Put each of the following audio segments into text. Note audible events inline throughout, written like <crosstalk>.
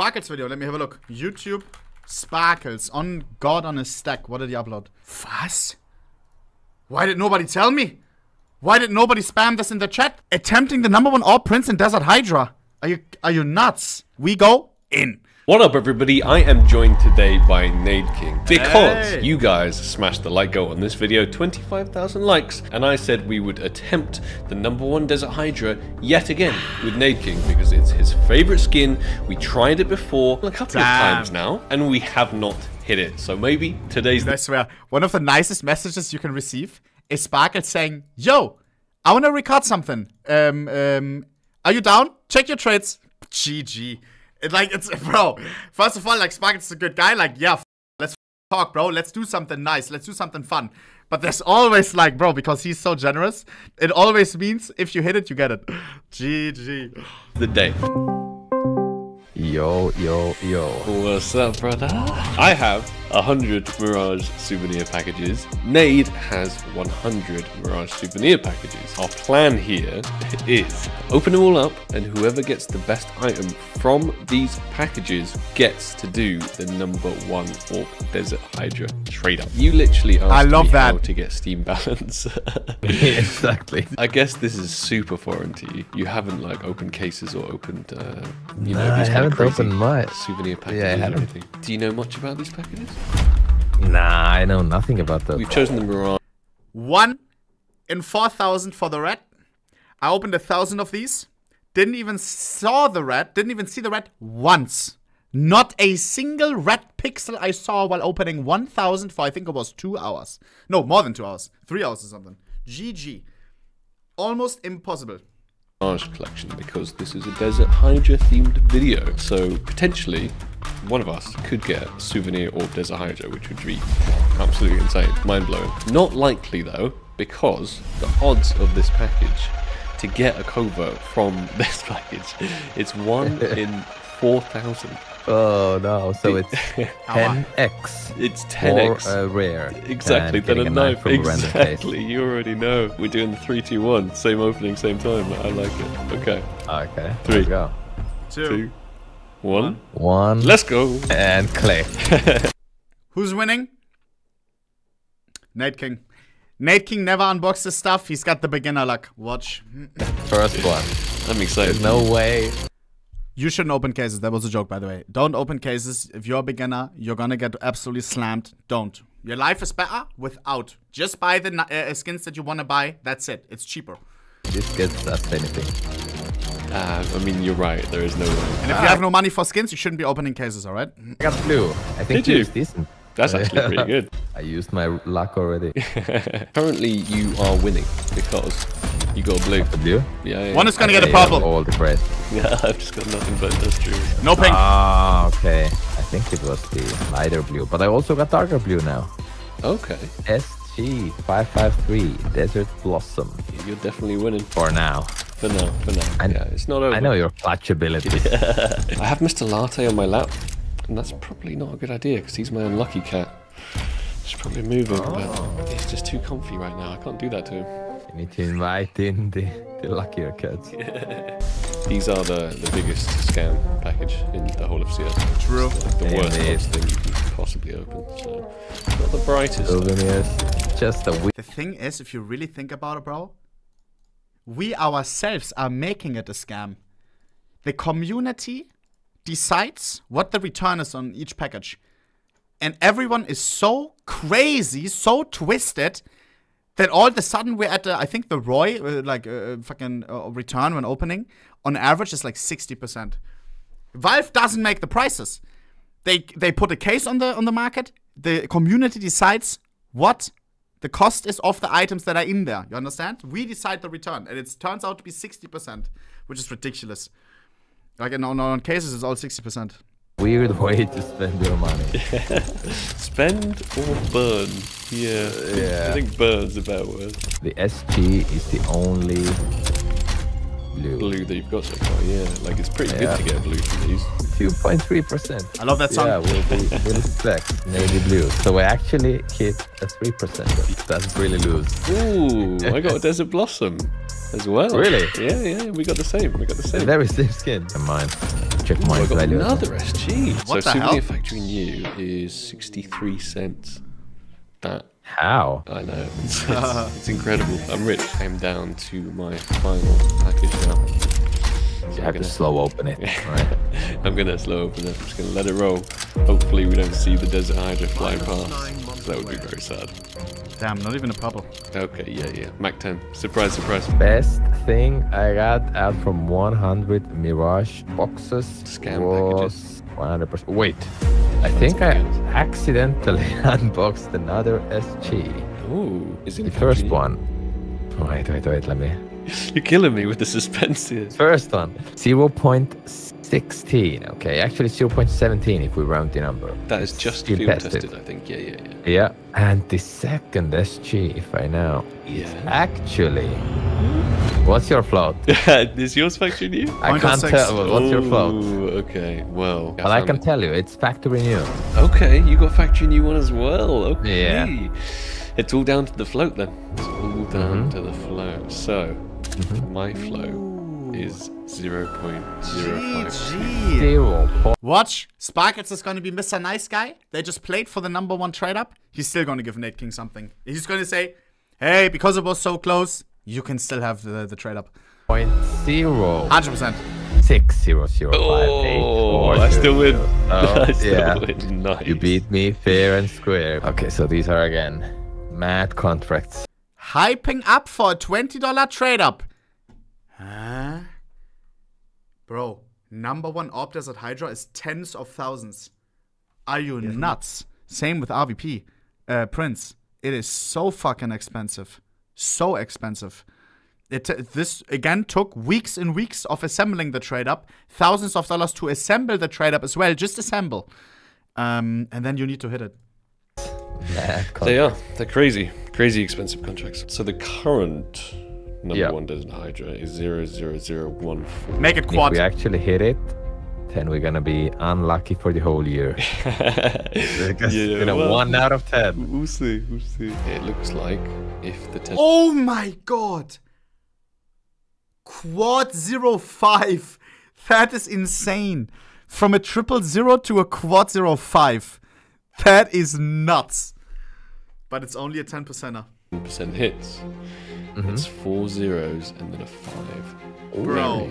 Sparkles video. Let me have a look. YouTube Sparkles on God on a stack. What did he upload? Was? Why did nobody tell me? Why did nobody spam this in the chat? Attempting the number one AWP Prince in Desert Hydra. Are you are you nuts? We go in. What up, everybody? I am joined today by Nade King because Hey. you guys smashed the like goal on this video, 25,000 likes, and I said we would attempt the number one Desert Hydra yet again with Nade King because it's his favorite skin. We tried it before a couple Damn. of times now, and we have not hit it. So maybe today's I swear, one of the nicest messages you can receive is Sparkle saying, "Yo, I want to record something. Um, um, are you down? Check your trades. GG. It, like it's <laughs> bro. First of all, like Sparkle's a good guy. Like yeah, f- let's talk, bro. Let's do something nice. Let's do something fun. But there's <laughs> always like, bro, because he's so generous. It always means if you hit it, you get it. <laughs> GG. the day. Yo, yo, yo. What's up, brother? I have 100 Mirage souvenir packages. Nade has 100 Mirage souvenir packages. Our plan here is open them all up, and whoever gets the best item from these packages gets to do the number one AWP Desert Hydra trade up. You literally asked I love me that. how to get Steam balance. <laughs> <laughs> exactly. I guess this is super foreign to you. You haven't like opened cases or opened, uh, you know, these I kind haven't crazy opened much. souvenir packages Yeah, or anything. Do you know much about these packages? Nah, I know nothing about that. We've chosen the wrong. One in 4,000 for the red. I opened a thousand of these. Didn't even saw the red. Didn't even see the red once. Not a single red pixel I saw while opening 1,000 for I think it was two hours. No, more than two hours. Three hours or something. GG. Almost impossible. Collection because this is a Desert Hydra themed video. So potentially one of us could get a souvenir or Desert Hydra, which would be absolutely insane, mind blowing. Not likely though, because the odds of this package to get a covert from <laughs> this package, it's one <laughs> in 4,000. Oh no, so it's <laughs> 10x. It's More 10x. uh, rare. Exactly, than then a getting knife. from a. Exactly, you already know. We're doing the 3 2 1, same opening, same time. I like it. Okay, Okay, Three. go. Two. two, one. One. Let's go. and click. <laughs> Who's winning? Nade King. Nade King never unboxes stuff. He's got the beginner luck. Watch. First one. I'm excited. There's no way. You shouldn't open cases. That was a joke, by the way. Don't open cases. If you're a beginner, you're gonna get absolutely slammed. Don't. Your life is better without. Just buy the uh, skins that you wanna buy. That's it. It's cheaper. This gets us anything. Uh, I mean, you're right. There is no way. And if you have no money for skins, you shouldn't be opening cases. All right? I got blue. I think Did you? blue is decent. That's actually pretty <laughs> good. I used my luck already. <laughs> Currently, you are winning because you go blue. The blue? Yeah, yeah. One is gonna get a I have purple. All the praise. Yeah, <laughs> I've just got nothing but industrial. No pink. Ah, okay. I think it was the lighter blue, but I also got darker blue now. Okay, SG553 Desert Blossom you're definitely winning for now. for now. For now. I- yeah, it's not over. I know your clutch abilities. <laughs> I have Mr. Latte on my lap, and that's probably not a good idea because he's my unlucky cat. Should probably move him, but he's just too comfy right now. I can't do that to him. You need to invite in the, the luckier cats. These are the, the biggest scam package in the whole of CS. True. Like the worst Indeed. odds thing you can possibly open. So, not the brightest. Souvenirs, just a. The thing is, if you really think about it, bro, we ourselves are making it a scam. The community decides what the return is on each package. And everyone is so crazy, so twisted, that all of a sudden we're at, I think the Roy, uh, like, uh, fucking uh, return when opening, on average is like 60%. Valve doesn't make the prices. They they put a case on the on the market. The community decides what the cost is of the items that are in there. You understand? We decide the return, and it turns out to be sixty percent, which is ridiculous. Like in on, on cases, it's all sixty percent. Weird way to spend your money. <laughs> Spend or burn? Yeah. I think- Yeah. I think burn's a better word. The SG is the only blue. Blue that you've got so far, yeah. Like it's pretty Yeah. good to get a blue from these. 2.3%. I love that song. Yeah, we'll be we'll flex navy blue. So we actually hit a 3%. That's really loose. Ooh, I got a <laughs> Desert Blossom as well. Really? Yeah, yeah, we got the same. We got the same. Very same skin. And mine. check mine. I my got value. another SG. What so the hell? Souvenir Factory New is 63 cents. That How? I know. It's, <laughs> it's, it's incredible. I'm rich. I'm down to my final package now. You I'm have gonna- slow open it. <laughs> Right. I'm gonna slow open it. I'm just gonna let it roll. Hopefully we don't see the desert hydra flying past. That would be very sad. Damn, not even a bubble. Okay, yeah, yeah. Mac 10. Surprise, surprise. Best thing I got out from 100 Mirage boxes Scam was 100%. Wait, I think I good. accidentally <laughs> unboxed another SG. Ooh, is it The first one. Wait, wait, wait, let me. <laughs> You're killing me with the suspense here. First one, 0.16. Okay, actually 0.17 if we round the number. That is just Field field tested. tested, I think. Yeah, yeah, yeah. Yeah, and the second SG, if I know, is actually. What's your float? <laughs> is yours factory new? I Point can't tell. but What's your float? Okay, well. Well, I found can it. tell you, it's factory new. Okay, you got factory new one as well. Okay. Yeah. It's all down to the float then. It's all down Mhm. to the float. So, Mhm. my float is 0.052. GG. Zero. Watch, Sparkles is gonna be Mr. Nice Guy. They just played for the number one trade up. He's still gonna give Nade King something. He's gonna say, hey, because it was so close, you can still have the, the trade up. Point zero 100%. six zero zero five eight. Oh, four, I still win. zero. <laughs> I still yeah. win. Nice. You beat me fair and square. Okay, so these are again mad contracts. Hyping up for a $20 trade up. Huh? Bro, number one AWP Desert Hydra is tens of thousands. Are you nuts? Same with AWP. Uh, Prince. It is so fucking expensive. So expensive. It, this again took weeks and weeks of assembling the trade up, thousands of dollars to assemble the trade up as well. Just assemble, um, and then you need to hit it. Mad contracts. They are. They're crazy. Crazy expensive contracts. So the current number Yeah. one Desert Hydra is 00014. Make it quad. If we actually hit it, then we're gonna be unlucky for the whole year. Because, you know, well, one out of ten. We'll see. We'll see. It looks like if the test. Oh my god! Quad zero five. That is insane. From a triple zero to a quad zero five. That is nuts. But it's only a 10 percenter. 10% hits. Mm-hmm. It's four zeros and then a five. Bro.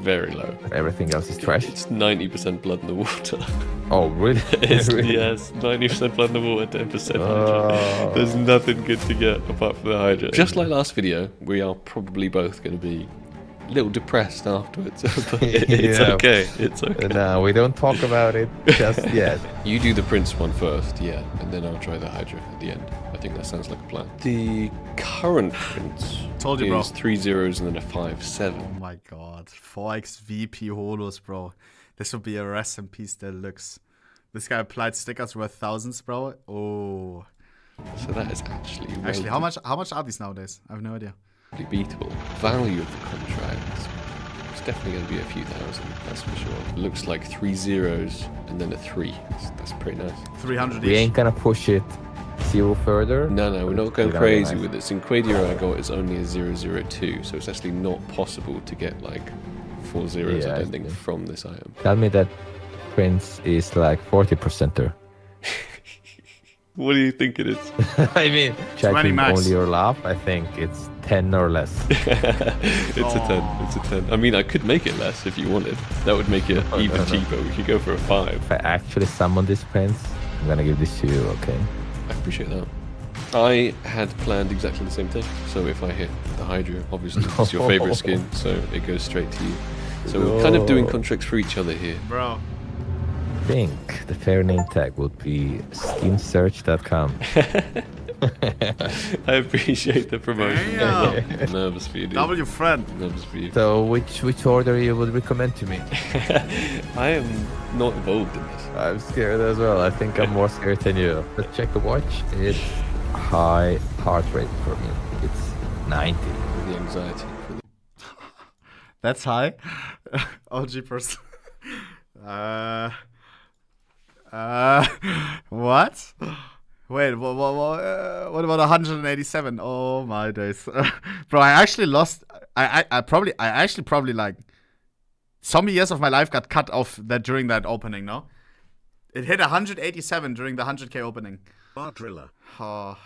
Very, very low. Everything else is trash. It's ninety percent blood in the water. <laughs> Oh, really? <laughs> it's, Really? yes, ninety percent blood in the water, ten percent Oh. <laughs> There's nothing good to get apart from the hydra. Just like last video, we are probably both going to be a little depressed afterwards. <laughs> <laughs> it's Yeah. okay. It's okay. No, we don't talk about it just <laughs> yet. You do the Prince one first, yeah, and then I'll try the Hydra at the end. I think that sounds like a plan. The current Prince Told you, bro. is three zeros and then a five Oh seven. my god. 4x VP holos, bro. This would be a rest in peace deluxe. This guy applied stickers worth thousands, bro. Oh. So that is actually Actually, how much how much are these nowadays? I have no idea. relatively beatable. Value of the contract is definitely going to be a few thousand. That's for sure. Looks like three zeros and then a three. That's, that's pretty nice. 300 We each. ain't gonna push it zero further. No, no, we're not going We're gonna crazy nice. with it. Synquadia I got is only a 002, so it's actually not possible to get like four zeros, Yeah, I I don't think, from this item. Tell me that Prince is like 40 percenter. <laughs> What do you think it is? <laughs> I mean, judging max. only your laugh, I think it's 10 or less. <laughs> it's a 10. It's a 10. I mean, I could make it less if you wanted. That would make it Oh, even no, no. cheaper. We could go for a 5. if I actually summon this Prince, I'm gonna give this to you, okay? I appreciate that. I had planned exactly the same thing. So if I hit the Hydra, obviously <laughs> it's your favorite skin, so it goes straight to you. So we're kind of doing No. contracts for each other here. Bro. I think the fair name tag would be skinsearch.com. <laughs> <laughs> I appreciate the promotion. Damn. <laughs> Nervous for you, dude. W friend. Nervous for you. so, which which order you would recommend to me? <laughs> I am not involved in this. I'm scared as well. I think I'm more scared than you. Let's check the watch. It's high heart rate for me. It's 90. The anxiety. That's high. OG person. uh. Uh. What? Wait, what, what, what, uh, what about 187? Oh my days. <laughs> Bro, I actually lost. I, I, I probably, I actually probably like some years of my life got cut off that during that opening, no? It hit 187 during the 100k opening. Bar Driller. Oh,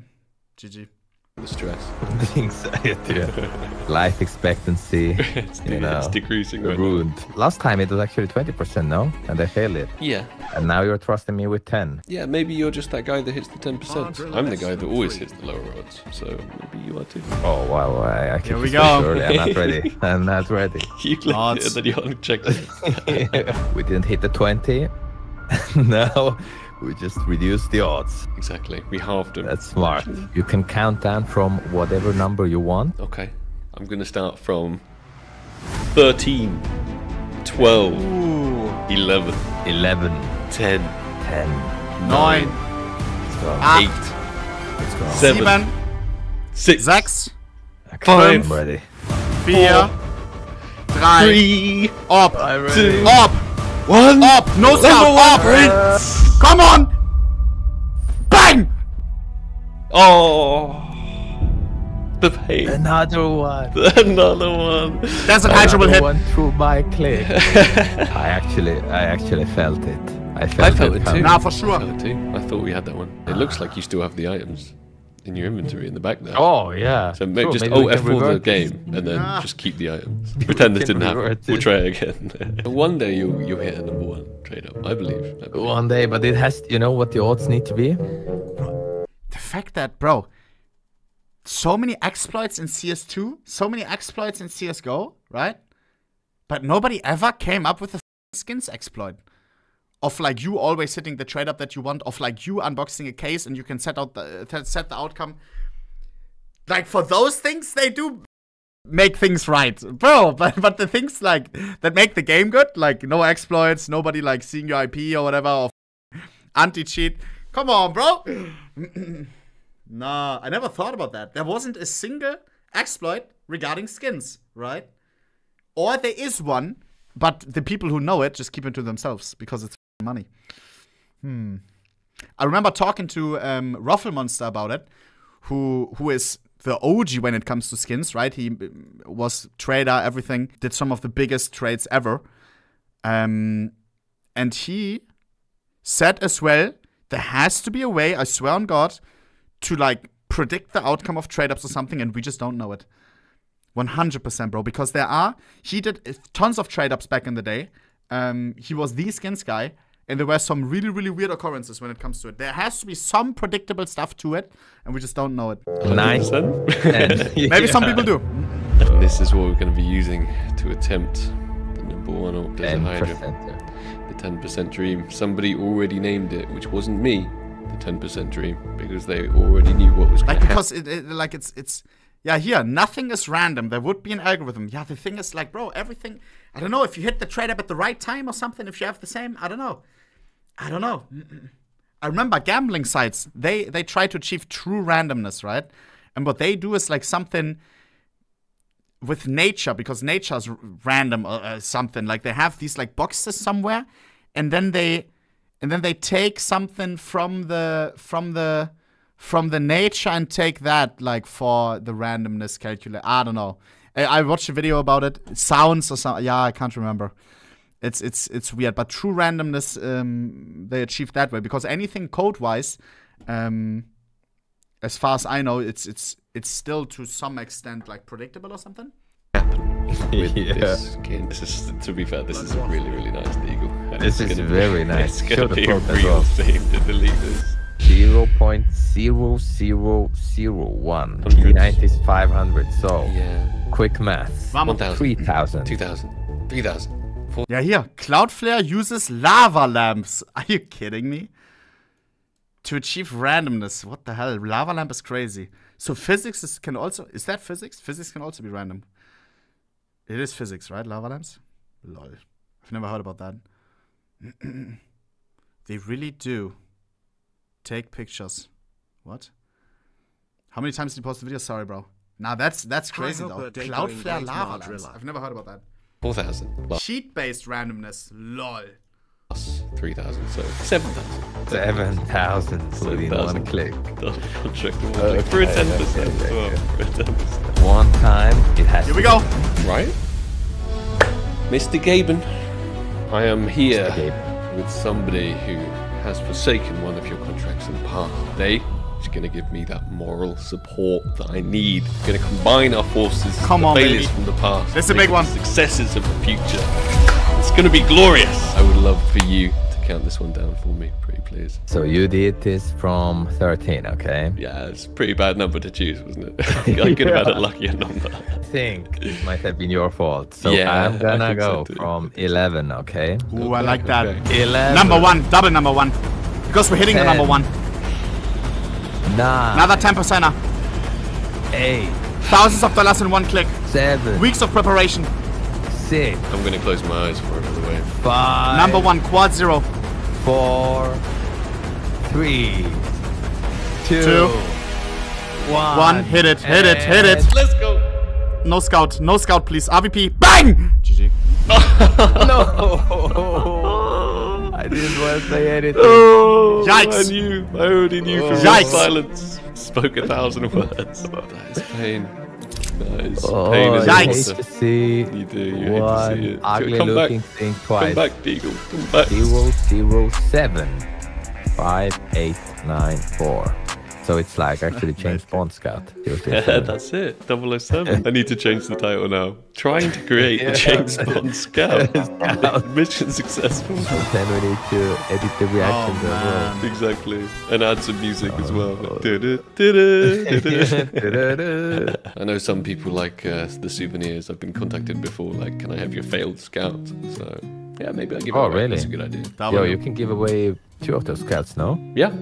<laughs> GG. The stress. <laughs> the anxiety, life expectancy, <laughs> it's, you know, it's decreasing right now. Last time it was actually 20%, no? And I failed it. Yeah. And now you're trusting me with 10. Yeah, maybe you're just that guy that hits the 10%. I'm the guy that always hits the lower odds, so maybe you are too. Oh, wow. I actually we so go. surely I'm not <laughs> ready. I'm not ready. You clicked it Odds. and then you unchecked it. we didn't hit the 20. now we just reduced the odds. exactly. We halved them. That's smart. You can count down from whatever number you want. Okay. I'm going to start from 13, 12, Ooh. 11, 11, 10, 10. Nine. Let's go. Acht. 8, Let's go. 7, Sieben. 6, Sechs. Okay, five, I'm ready. Vier. Drei. 3, Up. 2, Up. 1. Up. No scout. Up. Prince! Come on. Bang. Oh. The pain. Another one. <laughs> Another one. That's Hydra will Another hit. one through my clip. <laughs> I actually, I actually felt it. I felt, I felt it too. coming. Nah, for sure. I, felt it too. I thought we had that one. It looks like you still have the items in your inventory in the back there. Oh yeah. So maybe Sure, just maybe we oh can F4 the game and then Ah. just keep the <laughs> items. Pretend this didn't happen. revert We'll it. try again. <laughs> one day you'll you'll hit a number one trade up. I believe. I believe. One day, but it has. You know what the odds need to be? The fact that, bro, so many exploits in CS2, so many exploits in CSGO, right? But nobody ever came up with a skins exploit. Of like you always hitting the trade up that you want, of like you unboxing a case and you can set out the uh, th- set the outcome. Like for those things, they do make things right, bro. <laughs> But but the things like that make the game good, like no exploits, nobody like seeing your IP or whatever, or <laughs> anti cheat. Come on, bro. <clears throat> nah, I never thought about that. There wasn't a single exploit regarding skins, right? Or there is one, but the people who know it just keep it to themselves because it's money. Hmm. I remember talking to um, Ruffle Monster about it, who who is the OG when it comes to skins, right? He um, was trader, everything, did some of the biggest trades ever. Um, and he said as well, there has to be a way, I swear on God, to like predict the outcome of trade ups or something, and we just don't know it. 100%, bro. Because there are, he did tons of trade ups back in the day. Um, he was the skins guy, and there were some really, really weird occurrences when it comes to it. There has to be some predictable stuff to it, and we just don't know it. Nice. 100%. <laughs> Maybe some people do. This is what we're going to be using to attempt the number one AWP Desert Ten Hydra. percent. The 10% dream. Somebody already named it, which wasn't me. The 10% dream, because they already knew what was going like to happen. because it, it like it's it's yeah here nothing is random. There would be an algorithm. Yeah the thing is like bro everything i don't know if you hit the trade up at the right time or something if you have the same i don't know. I don't know. I remember gambling sites they they try to achieve true randomness right? And what they do is like something with nature because nature's r- random or uh, something. Like they have these like boxes somewhere and then they and then they take something from the from the from the nature and take that like for the randomness calculator. i don't know I, I watched a video about it sounds or something yeah i can't remember it's it's it's weird but true randomness um they achieve that way because anything code wise um as far as i know it's it's it's still to some extent like predictable or something with Yeah. this game. This is, to be fair, this is a really, really nice deagle. And This it's is gonna be- very nice. It's Show going to the be a as real well. thing to delete this. Zero point zero zero zero one. Hundreds. Three ninety is five hundred. So Yeah. quick math Vamos. 1,000. Three thousand. 2,000. 3,000. 4,000. Yeah, here. Cloudflare uses lava lamps. <laughs> Are you kidding me? To achieve randomness. What the hell? Lava lamp is crazy. So physics is, can also. Is that physics? Physics can also be random. It is physics, right? Lava lamps? Lol. I've never heard about that. <clears throat> they really do take pictures. What? How many times did you post the video? Sorry, bro. Nah, that's that's crazy though. Cloudflare going lava Mark lamps. I've never heard about that. 4,000. Sheet-based randomness. Lol. 3,000. So 7,000. Seven thousand within 7,000. one click. Double check the one Okay, click. For a 10% okay, as okay, well. okay. For 10%. One time it has. Here we go. Right? Mr. Gaben, I am here with somebody who has forsaken one of your contracts in the past. They is going to give me that moral support that I need. We're Going to combine our forces. Come the on, failures baby. from the past. This is a big one. Successes of the future. It's going to be glorious. I would love for you to count this one down for me, pretty please. So you did this from 13, okay? Yeah, it's a pretty bad number to choose, wasn't it? <laughs> I <laughs> could have had a luckier number. I think it might have been your fault. So Yeah, I I'm gonna think so go from 11, okay? Ooh, I like that. Okay. 11. Number one, double number one. Because we're hitting the number one. 9. Another 10 percenter. 8. Thousands of dollars in one click. 7. Weeks of preparation. 6. I'm going to close my eyes for it, by the way. 5. Number one, quad zero. 4. 3. 2. Two. 1. One, hit it, hit it, hit it. Let's go. No scout, no scout, please. AWP, bang! GG. <laughs> No! I didn't want to say anything. Oh, Yikes. I knew. I already knew from Yikes. your silence. Spoke a thousand words. That is pain. That is Oh, pain. Is I Yikes. hate to see You do. You hate to one see it. ugly Come looking back. thing Come twice. back, Deagle. Come back. Zero zero seven five eight nine four. So it's like actually <laughs> James Bond Scout. Zero, zero, Yeah, that's it. 007. <laughs> I need to change the title now. Trying to create <laughs> the James Bond scout. Mission successful. then we need to edit the reactions Oh, as well. man. Exactly. And add some music as well. Oh. I know some people like uh, the souvenirs. I've been contacted before, like, can I have your failed scout? So, yeah, maybe I'll give it Oh, away. really? That's a good idea. Double. Yo, you can give away two of those scouts, no? Yeah.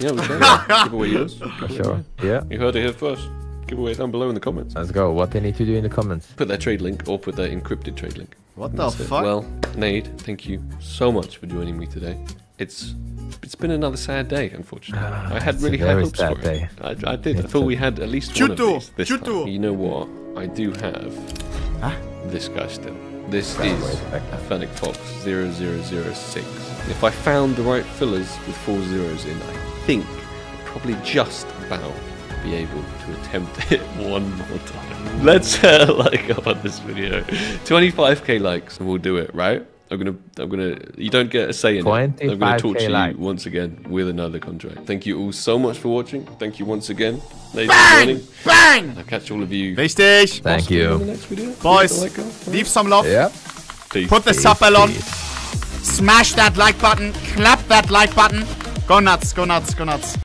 Yeah, we can. <laughs> give away yours. Give Sure. Yeah. You heard it here first. Give away down below in the comments. Let's go. What they need to do in the comments. Put their trade link or put their encrypted trade link. What the That's it. fuck? Well, Nade, thank you so much for joining me today. It's it's been another sad day, unfortunately. I had Ah, it's a really high very hopes for day. it. I, I did. I thought a- we had at least one of these this chutu. time. You know what? I do have Huh? this guy still. This Right, is wait, back a up. Fennec Fox 0006. If I found the right fillers with four zeros in, I think I'd probably just about be able to attempt <laughs> it one more time. Let's uh, <laughs> like up on this video. 25k likes and we'll do it, right? I'm gonna, I'm gonna. You don't get a say in it. I'm gonna 25K torture likes. once again with another contract. Thank you all so much for watching. Thank you once again, ladies Bang! and gentlemen. Bang! I'll catch all of you. Wichtig! Thank possibly in the you. next video. Boys, Leave the like up. leave some love. Yeah. Peace. Put the sub bell on. Smash that like button. Clap that like button. Go nuts, go nuts, go nuts.